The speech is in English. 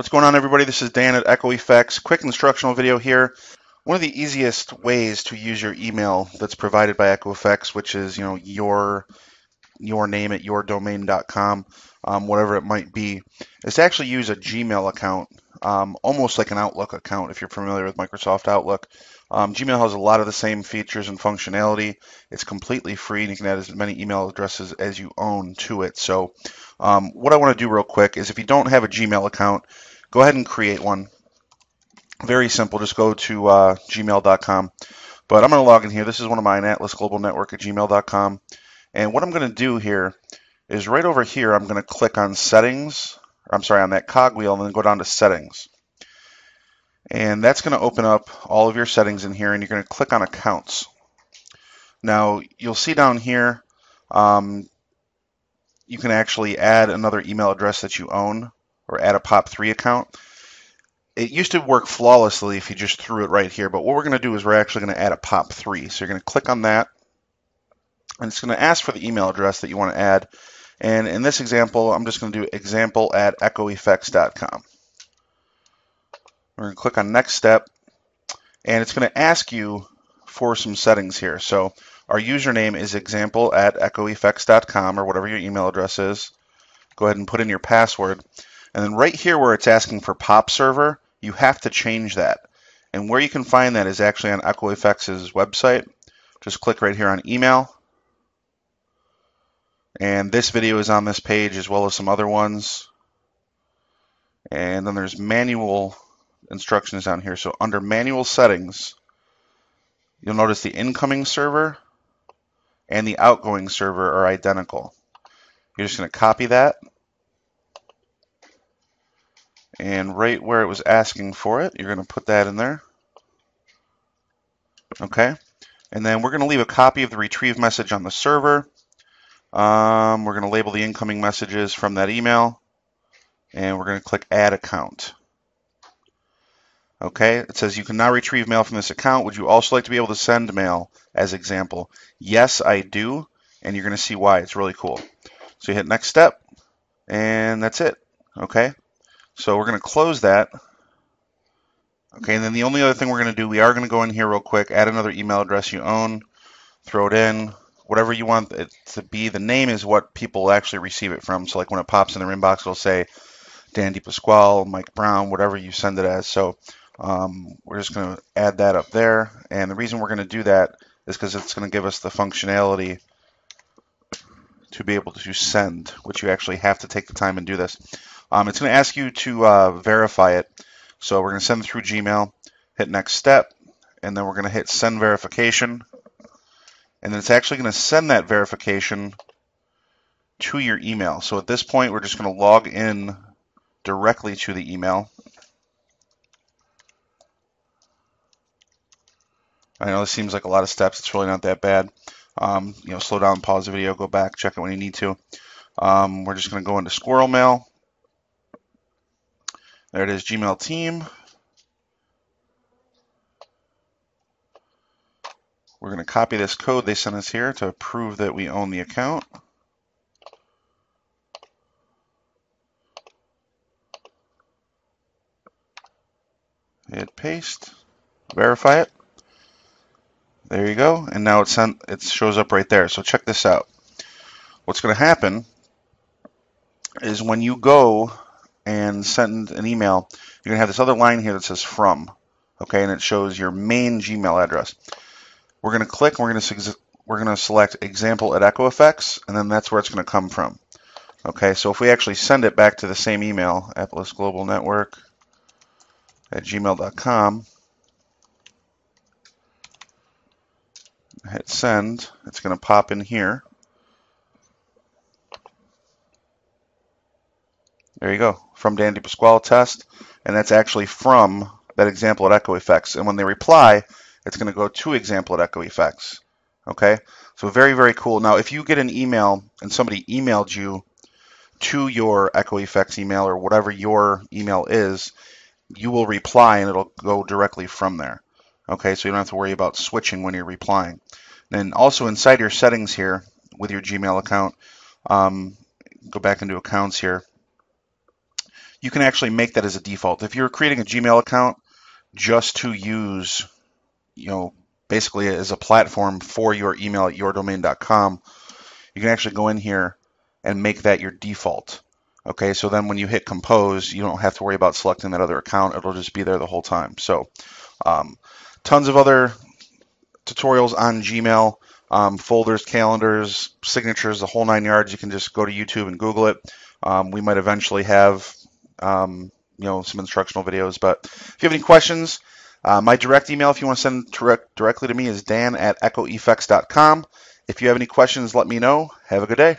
What's going on everybody? This is Dan at Echo Efx. Quick instructional video here. One of the easiest ways to use your email that's provided by Echo Efx, which is you know your your name at yourdomain.com, um, whatever it might be, is to actually use a Gmail account, um, almost like an Outlook account if you're familiar with Microsoft Outlook. Um, Gmail has a lot of the same features and functionality. It's completely free and you can add as many email addresses as you own to it. So um, what I want to do real quick is if you don't have a Gmail account, go ahead and create one. Very simple. Just go to uh, gmail.com. But I'm going to log in here. This is one of mine, Atlas Global Network at gmail.com. And what I'm going to do here is right over here, I'm going to click on settings. I'm sorry, on that cogwheel and then go down to settings. And that's going to open up all of your settings in here and you're going to click on accounts. Now you'll see down here um, you can actually add another email address that you own or add a POP3 account. It used to work flawlessly if you just threw it right here, but what we're going to do is we're actually going to add a POP3. So you're going to click on that, and it's going to ask for the email address that you want to add. And in this example, I'm just going to do example at echoefx.com. We're going to click on next step, and it's going to ask you for some settings here. So our username is example at echoefx.com or whatever your email address is. Go ahead and put in your password. And then right here where it's asking for pop server, you have to change that. And where you can find that is actually on Echo Efx' website. Just click right here on email. And this video is on this page as well as some other ones. And then there's manual instructions down here. So under manual settings, you'll notice the incoming server and the outgoing server are identical. You're just going to copy that and right where it was asking for it, you're going to put that in there. Okay. And then we're going to leave a copy of the retrieve message on the server. Um, we're going to label the incoming messages from that email. And we're going to click Add Account. Okay, it says you can now retrieve mail from this account. Would you also like to be able to send mail as example? Yes, I do. And you're going to see why. It's really cool. So you hit next step. And that's it. Okay. So we're going to close that. Okay, and then the only other thing we're going to do, we are going to go in here real quick, add another email address you own, throw it in, whatever you want it to be. The name is what people actually receive it from. So like when it pops in their inbox, it'll say Dan DePasquale, Mike Brown, whatever you send it as. So um, we're just going to add that up there. And the reason we're going to do that is because it's going to give us the functionality to be able to send, which you actually have to take the time and do this. Um, it's going to ask you to uh, verify it. So we're going to send through Gmail, hit next step, and then we're going to hit send verification. And then it's actually going to send that verification to your email. So at this point, we're just going to log in directly to the email. I know this seems like a lot of steps. It's really not that bad. Um, you know, slow down, pause the video, go back, check it when you need to. Um, we're just going to go into SquirrelMail. There it is, Gmail team. We're going to copy this code they sent us here to prove that we own the account. Hit paste, verify it. There you go, and now it's sent, it shows up right there. So check this out. What's going to happen is when you go and send an email, you're going to have this other line here that says from, okay, and it shows your main Gmail address. We're going to click, we're going to we're going to select example at Echo Efx, and then that's where it's going to come from. Okay, so if we actually send it back to the same email, Atlas Global Network at gmail.com, hit send, it's going to pop in here. There you go, from Dan DePasquale test, and that's actually from that example at Echo Efx. And when they reply, it's going to go to example at Echo Efx. Okay, so very, very cool. Now, if you get an email and somebody emailed you to your Echo Efx email or whatever your email is, you will reply and it'll go directly from there. Okay, so you don't have to worry about switching when you're replying. And also inside your settings here with your Gmail account, um, go back into accounts here you can actually make that as a default. If you're creating a Gmail account just to use, you know, basically as a platform for your email at yourdomain.com, you can actually go in here and make that your default. Okay, so then when you hit compose, you don't have to worry about selecting that other account. It'll just be there the whole time. So um, tons of other tutorials on Gmail, um, folders, calendars, signatures, the whole nine yards. You can just go to YouTube and Google it. Um, we might eventually have um, you know some instructional videos. But if you have any questions, uh, my direct email, if you want to send direct, directly to me, is dan at echoefx.com. If you have any questions, let me know. Have a good day.